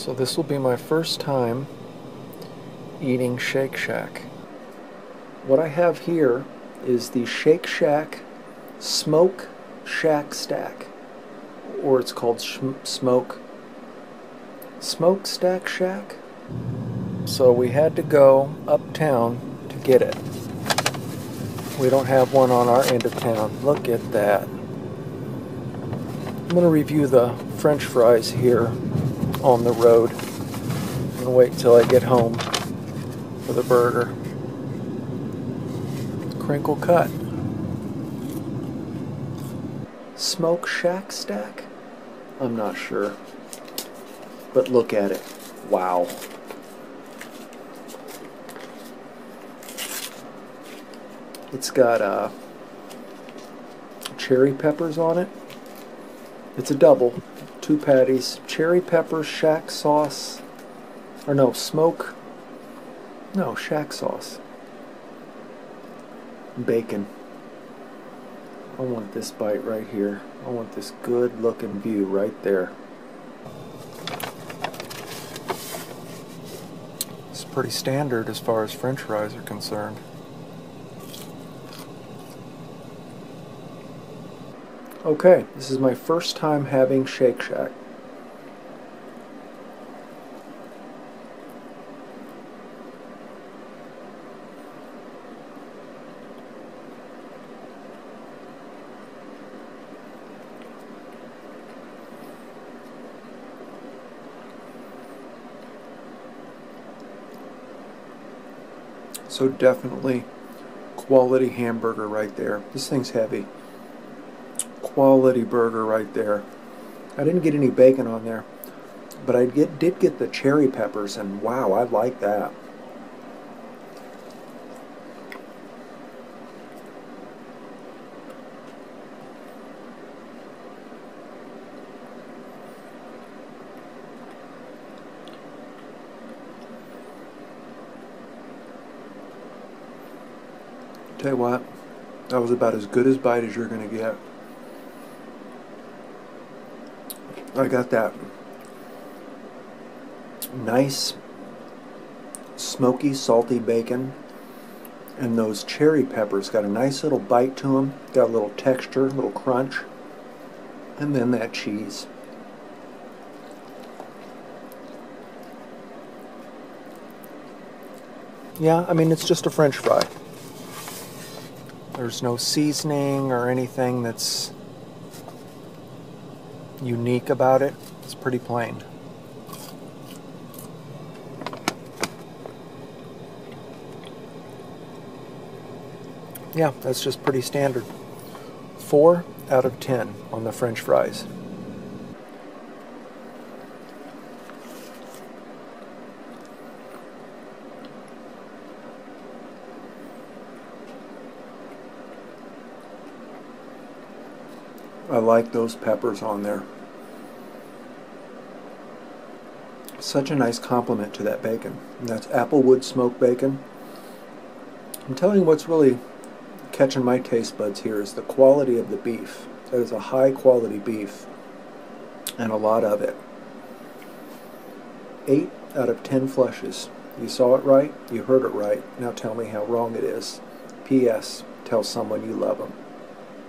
So this will be my first time eating Shake Shack. What I have here is the Shake Shack Smoke Shack Stack, or it's called Smoke Smoke Stack Shack. So we had to go uptown to get it. We don't have one on our end of town. Look at that. I'm going to review the french fries here on the road. I'm to wait until I get home for the burger. Crinkle cut. Smoke Shack Stack? I'm not sure. But look at it. Wow. It's got uh, cherry peppers on it. It's a double. Two patties. Cherry pepper, shack sauce. Or no, smoke. No, shack sauce. Bacon. I want this bite right here. I want this good looking view right there. It's pretty standard as far as french fries are concerned. Okay, this is my first time having Shake Shack. So definitely quality hamburger right there. This thing's heavy quality burger right there. I didn't get any bacon on there, but I get, did get the cherry peppers, and wow, I like that. Tell you what, that was about as good as bite as you're going to get. I got that nice smoky salty bacon and those cherry peppers got a nice little bite to them got a little texture a little crunch and then that cheese. Yeah I mean it's just a french fry. There's no seasoning or anything that's unique about it. It's pretty plain. Yeah, that's just pretty standard. 4 out of 10 on the french fries. I like those peppers on there. Such a nice complement to that bacon. And that's applewood smoked bacon. I'm telling you what's really catching my taste buds here is the quality of the beef. That is a high quality beef and a lot of it. 8 out of 10 flushes. You saw it right, you heard it right. Now tell me how wrong it is. P.S. Tell someone you love them.